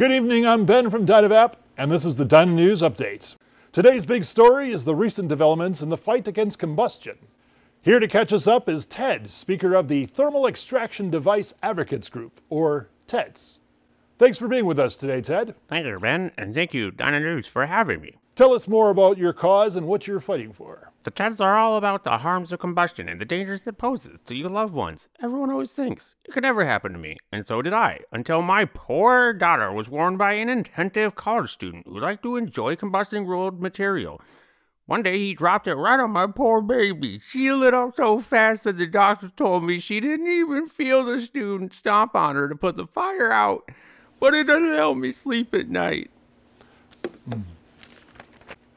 Good evening, I'm Ben from Dynavap, and this is the Dyna News Update. Today's big story is the recent developments in the fight against combustion. Here to catch us up is Ted, speaker of the Thermal Extraction Device Advocates Group, or TEDS. Thanks for being with us today, Ted. Thank you, Ben, and thank you, Dyna News, for having me. Tell us more about your cause and what you're fighting for. The TEDs are all about the harms of combustion and the dangers it poses to your loved ones. Everyone always thinks it could never happen to me, and so did I, until my poor daughter was warned by an attentive college student who liked to enjoy combusting rolled material. One day he dropped it right on my poor baby. She lit up so fast that the doctor told me she didn't even feel the student stomp on her to put the fire out. But it doesn't help me sleep at night. Hmm.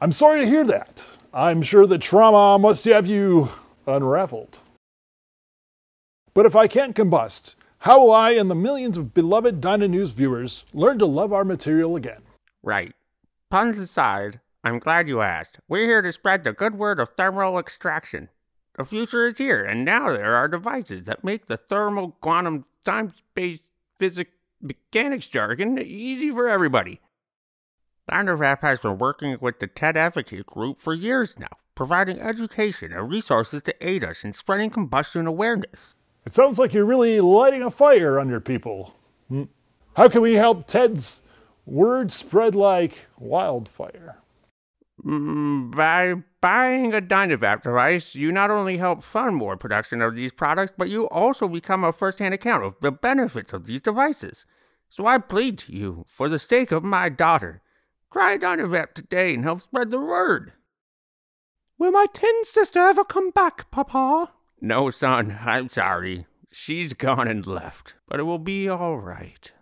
I'm sorry to hear that. I'm sure the trauma must have you unraveled. But if I can't combust, how will I and the millions of beloved Dyna News viewers learn to love our material again? Right. Puns aside, I'm glad you asked. We're here to spread the good word of thermal extraction. The future is here, and now there are devices that make the thermal quantum time space physics mechanics jargon easy for everybody. Dynavap has been working with the TED Advocate Group for years now, providing education and resources to aid us in spreading combustion awareness. It sounds like you're really lighting a fire your people. Hmm. How can we help Ted's word spread like wildfire? Mm, by buying a Dynavap device, you not only help fund more production of these products, but you also become a first-hand account of the benefits of these devices. So I plead to you, for the sake of my daughter, try Dynavap today and help spread the word. Will my tin sister ever come back, Papa? No, son, I'm sorry. She's gone and left, but it will be all right.